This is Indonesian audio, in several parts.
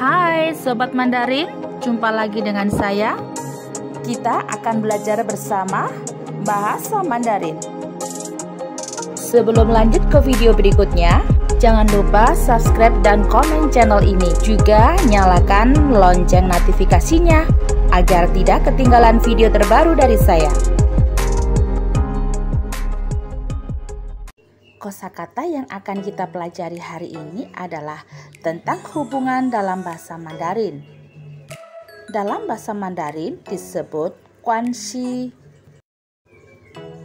Hai Sobat Mandarin, jumpa lagi dengan saya. Kita akan belajar bersama bahasa Mandarin. Sebelum lanjut ke video berikutnya, jangan lupa subscribe dan komen channel ini. Juga nyalakan lonceng notifikasinya agar tidak ketinggalan video terbaru dari saya. Kosakata yang akan kita pelajari hari ini adalah tentang hubungan dalam bahasa Mandarin. Dalam bahasa Mandarin disebut kuanxi.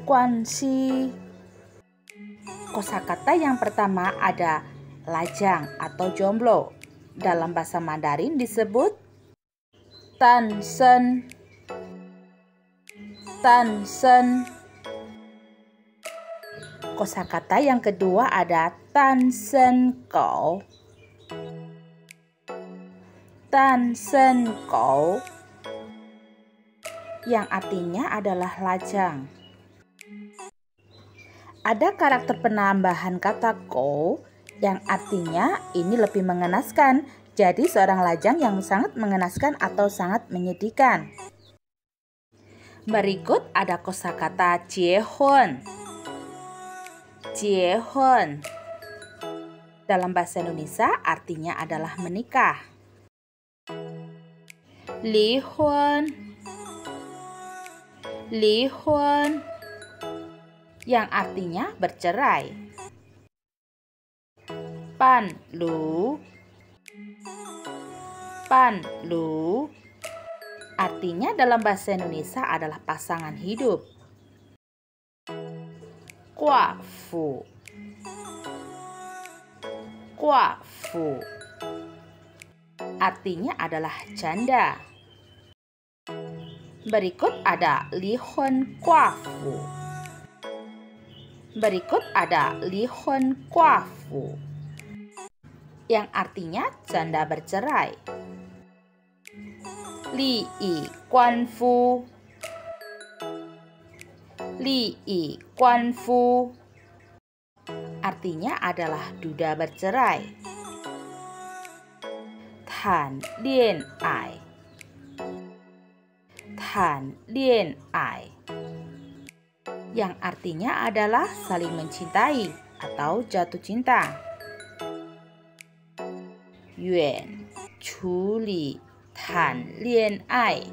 Kuanxi. Kosakata yang pertama ada lajang atau jomblo. Dalam bahasa Mandarin disebut tan sen. Kosakata yang kedua ada tan sen kou. Tan sen kou yang artinya adalah lajang. Ada karakter penambahan kata kou yang artinya ini lebih mengenaskan. Jadi seorang lajang yang sangat mengenaskan atau sangat menyedihkan. Berikut ada kosakata jiehun. Jiehun. Dalam bahasa Indonesia artinya adalah menikah. Lihun. Lihun. Yang artinya bercerai. Pan lu. Pan lu. Artinya dalam bahasa Indonesia adalah pasangan hidup. 寡妇，寡妇 artinya adalah janda. Berikut ada lihun kuafu. Berikut ada lihun kuafu yang artinya janda bercerai. Li yi guan fu Li Yi Guan Fu artinya adalah duda bercerai. Tan Lian Ai Tan Lian Ai yang artinya adalah saling mencintai atau jatuh cinta. Yuan Chu Li Tan Lian Ai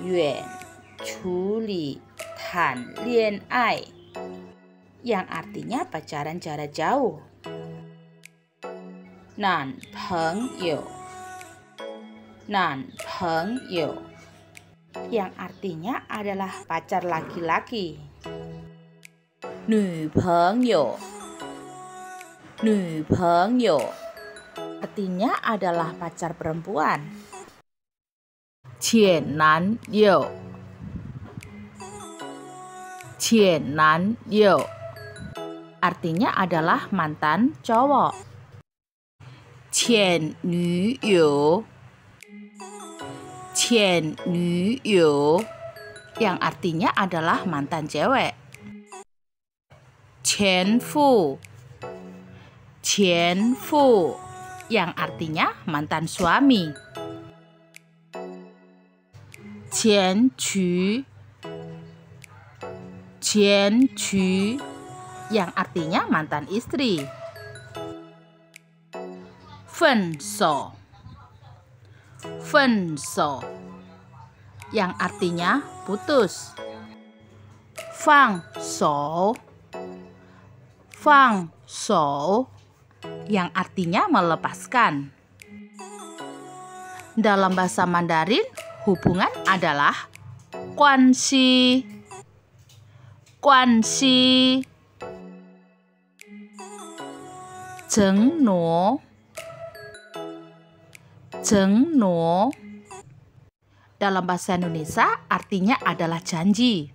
Yuan 处理谈恋爱 yang artinya pacaran jarak jauh. Nan pengyo Nan pengyo yang artinya adalah pacar laki-laki. Nu pengyo Nu pengyo artinya adalah pacar perempuan. Qian nan yo Qian Nan Yo artinya adalah mantan cowok. Qian Nu Yo Qian Nu Yo yang artinya adalah mantan cewek. Qian Fu Qian Fu yang artinya mantan suami. Qu Jian Qu yang artinya mantan istri. Fen So Fen So yang artinya putus. Fang So Fang So yang artinya melepaskan. Dalam bahasa Mandarin, hubungan adalah kuanxi. 关系承诺承诺 dalam bahasa Indonesia artinya adalah janji.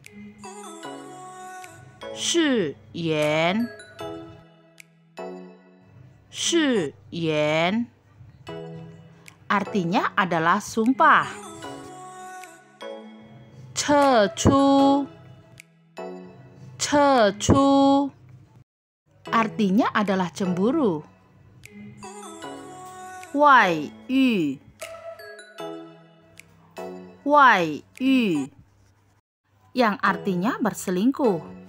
Shi yan Shi yan artinya adalah sumpah. Ce chu cecu artinya adalah cemburu. Wai yu Wai yu yang artinya berselingkuh.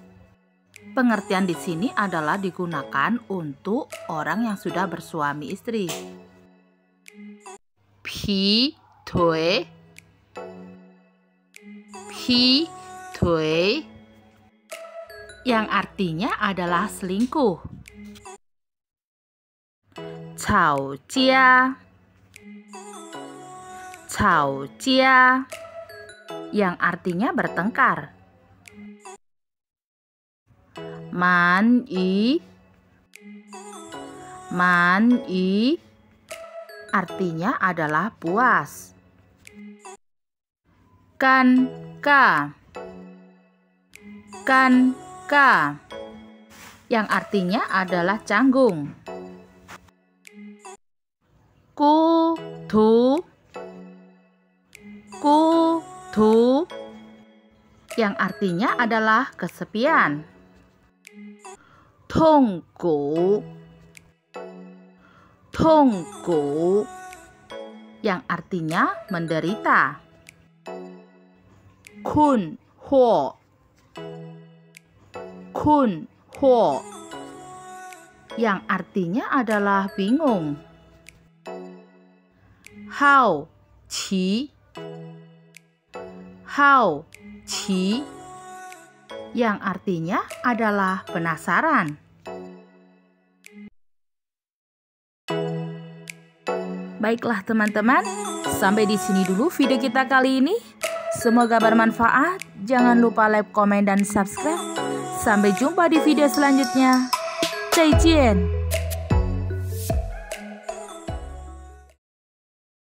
Pengertian di sini adalah digunakan untuk orang yang sudah bersuami istri. Pi tui Pi tui yang artinya adalah selingkuh. Cao jia Cao jia yang artinya bertengkar. Man yi Man yi artinya adalah puas. Kan ka Kan ka yang artinya adalah canggung. Ku tu Ku tu yang artinya adalah kesepian. Tonggu Tonggu yang artinya menderita. Kun ho Kun ho yang artinya adalah bingung. Hao qi Hao Qi yang artinya adalah penasaran. Baiklah teman-teman, sampai di sini dulu video kita kali ini. Semoga bermanfaat. Jangan lupa like, komen, dan subscribe. Sampai jumpa di video selanjutnya. 再见。